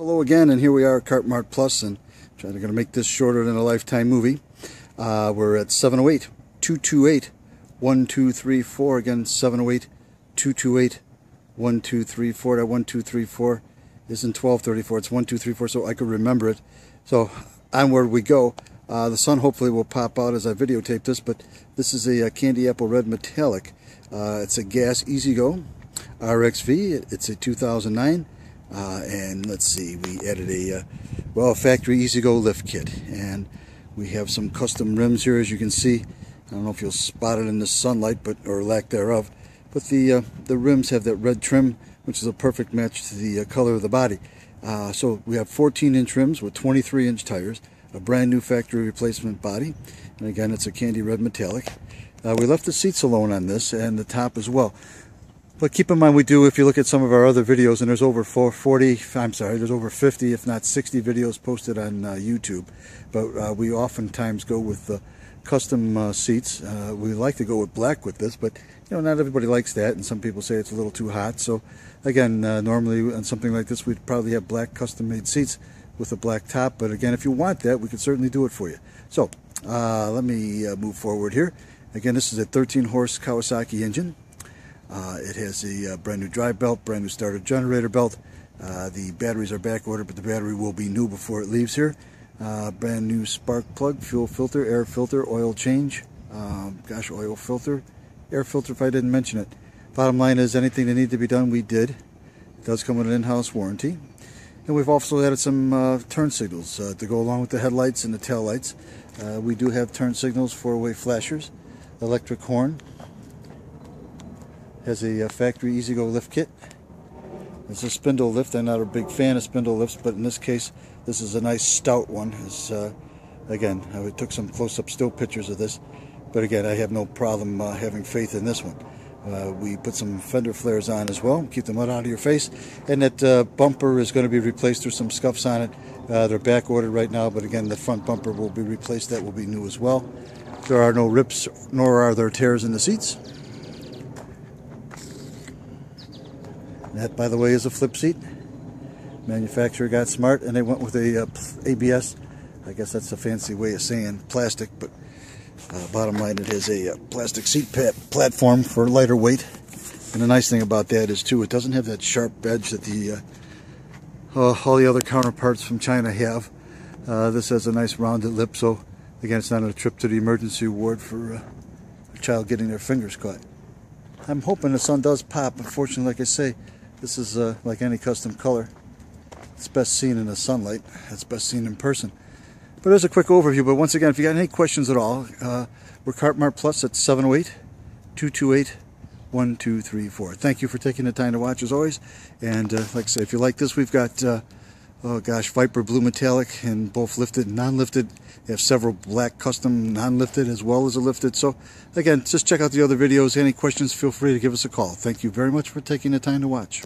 Hello again, and here we are at Cart Mart Plus, and trying to make this shorter than a lifetime movie. Uh, we're at 708 228 1234. Again, 708 228 1234. That 1234 isn't 1234, it's 1234, so I could remember it. So, onward we go. Uh, the sun hopefully will pop out as I videotape this, but this is a, a Candy Apple Red Metallic. Uh, it's a gas E-Z-GO RXV. It's a 2009. Uh, and let's see, we added a, uh, well, factory E-Z-GO lift kit. And we have some custom rims here, as you can see. I don't know if you'll spot it in the sunlight, but or lack thereof. But the uh, the rims have that red trim, which is a perfect match to the uh, color of the body. Uh, so we have 14-inch rims with 23-inch tires, a brand new factory replacement body. And again, it's a candy red metallic. Uh, we left the seats alone on this and the top as well. But keep in mind, we do, if you look at some of our other videos, and there's over 40, I'm sorry, there's over 50, if not 60 videos posted on uh, YouTube. But uh, we oftentimes go with the custom uh, seats. Uh, we like to go with black with this, but you know, not everybody likes that, and some people say it's a little too hot. So again, uh, normally on something like this, we'd probably have black custom-made seats with a black top. But again, if you want that, we could certainly do it for you. So uh, let me move forward here. Again, this is a 13 horse Kawasaki engine. Uh, it has a uh, brand new drive belt, brand new starter generator belt. Uh, the batteries are back ordered, but the battery will be new before it leaves here. Uh, brand new spark plug, fuel filter, air filter, oil change. Um, gosh, oil filter, air filter if I didn't mention it. Bottom line is anything that needed to be done, we did. It does come with an in-house warranty. And we've also added some uh, turn signals uh, to go along with the headlights and the tail lights. we do have turn signals, four-way flashers, electric horn, has a uh, factory E-Z-GO lift kit. It's a spindle lift. I'm not a big fan of spindle lifts, but in this case, this is a nice stout one. It's, uh, again, I took some close-up still pictures of this, but again, I have no problem uh, having faith in this one. Uh, we put some fender flares on as well, keep the mud out of your face, and that uh, bumper is going to be replaced. There's some scuffs on it. Uh, they're back ordered right now, but again, the front bumper will be replaced. That will be new as well. There are no rips, nor are there tears in the seats. That, by the way, is a flip seat. Manufacturer got smart and they went with a uh, ABS. I guess that's a fancy way of saying plastic, but uh, bottom line, it is a uh, plastic seat platform for lighter weight. And the nice thing about that is, too, it doesn't have that sharp edge that the uh, uh, all the other counterparts from China have. Uh, this has a nice rounded lip, so again, it's not a trip to the emergency ward for a child getting their fingers caught. I'm hoping the sun does pop. Unfortunately, like I say, this is uh, like any custom color. It's best seen in the sunlight. It's best seen in person. But there's a quick overview. But once again, if you got any questions at all, uh, we're Cart Mart Plus at 708 228 1234. Thank you for taking the time to watch as always. And uh, like I said, if you like this, we've got, uh, oh gosh, Viper Blue Metallic and both lifted and non-lifted. We have several black custom non-lifted as well as a lifted. So again, just check out the other videos. Any questions, feel free to give us a call. Thank you very much for taking the time to watch.